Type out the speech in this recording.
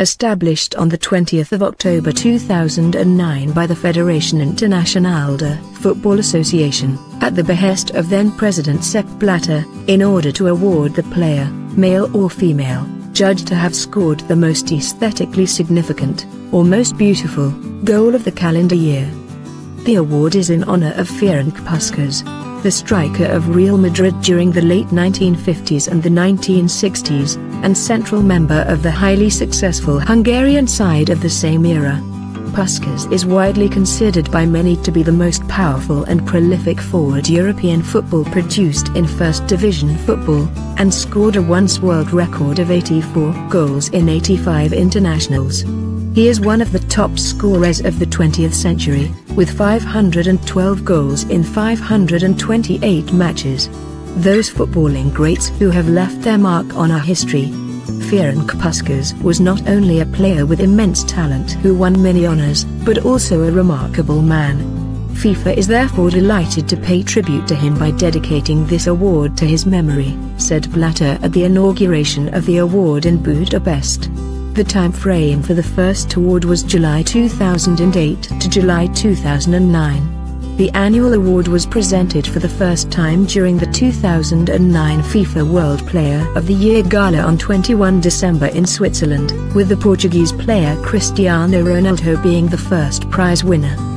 Established on the 20th of October 2009 by the Fédération Internationale de Football Association, at the behest of then-President Sepp Blatter, in order to award the player, male or female, judged to have scored the most aesthetically significant, or most beautiful, goal of the calendar year. The award is in honor of Ferenc Puskás, the striker of Real Madrid during the late 1950s and the 1960s, and central member of the highly successful Hungarian side of the same era. Puskás is widely considered by many to be the most powerful and prolific forward European football produced in First Division football, and scored a once world record of 84 goals in 85 internationals. He is one of the top scorers of the 20th century, with 512 goals in 528 matches. Those footballing greats who have left their mark on our history. Ferenc Puskás was not only a player with immense talent who won many honors, but also a remarkable man. FIFA is therefore delighted to pay tribute to him by dedicating this award to his memory, said Blatter at the inauguration of the award in Budapest. The time frame for the first award was July 2008 to July 2009. The annual award was presented for the first time during the 2009 FIFA World Player of the Year Gala on 21 December in Switzerland, with the Portuguese player Cristiano Ronaldo being the first prize winner.